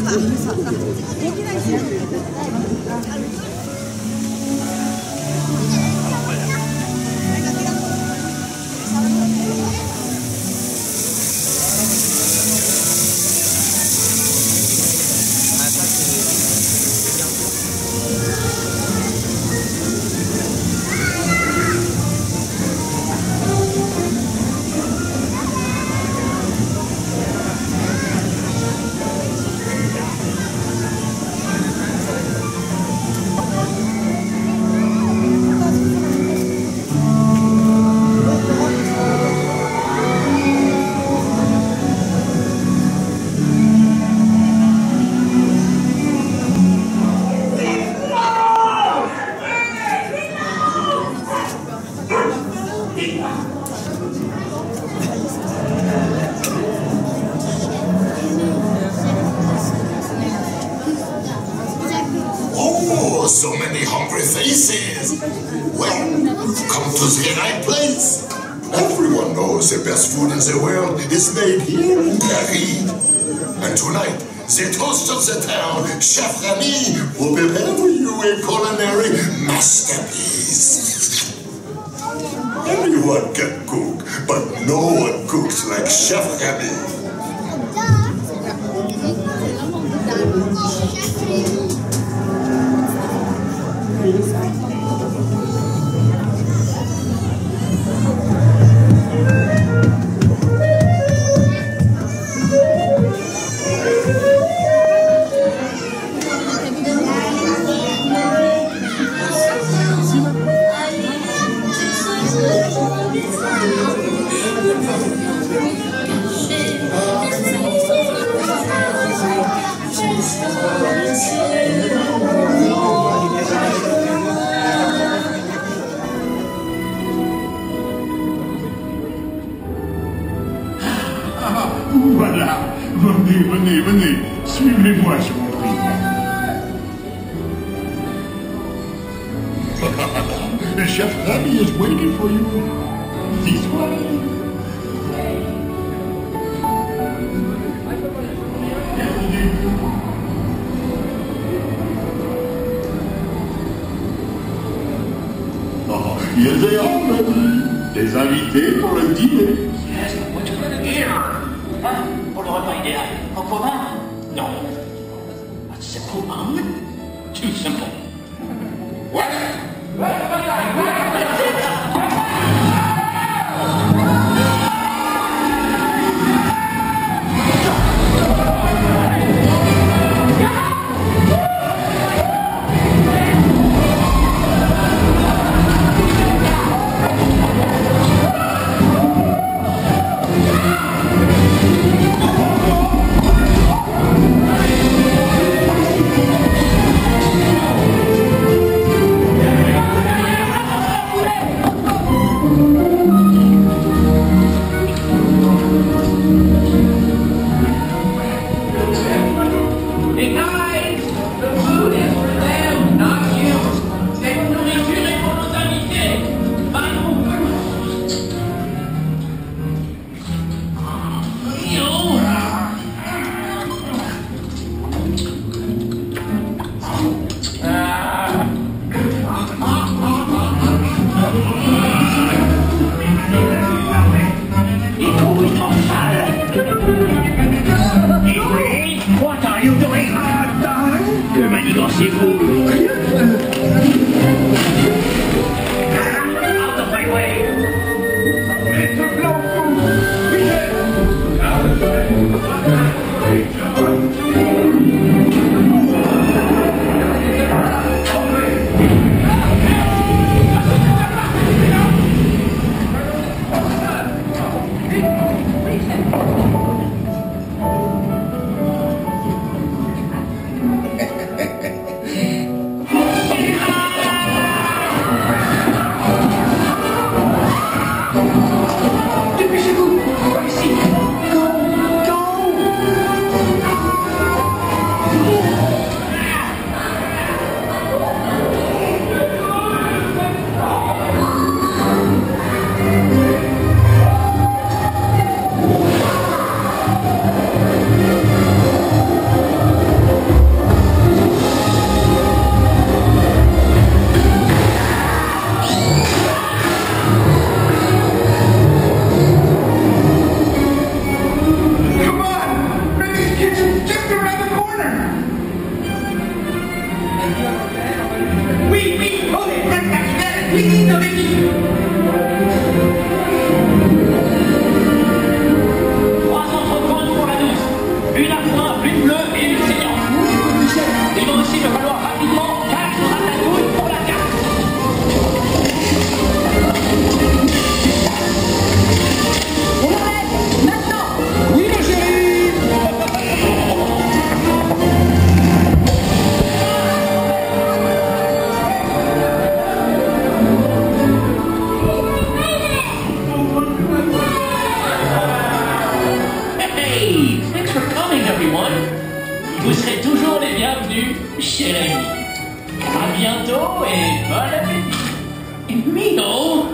できないですよ。Oh, so many hungry faces. Well, you've come to the right place. Everyone knows the best food in the world is made here in Paris. And tonight, the toast of the town, Chef Remy, will prepare for you a culinary masterpiece. Anyone can cook, but no one cooks like Chef Remy. Chef Remy is waiting for you. This way. Oh, here they are, Remy. Des invités pour le dîner. Yes, what you gonna get? Hein? Pour le repas idéal. En commun? Non. A simple omelet? Too simple. What? Hey Oui, oui, on est presque arrivé à la cuisine de l'équipe. Vous serez toujours les bienvenus chez l'ami. À bientôt et bon appétit. Mino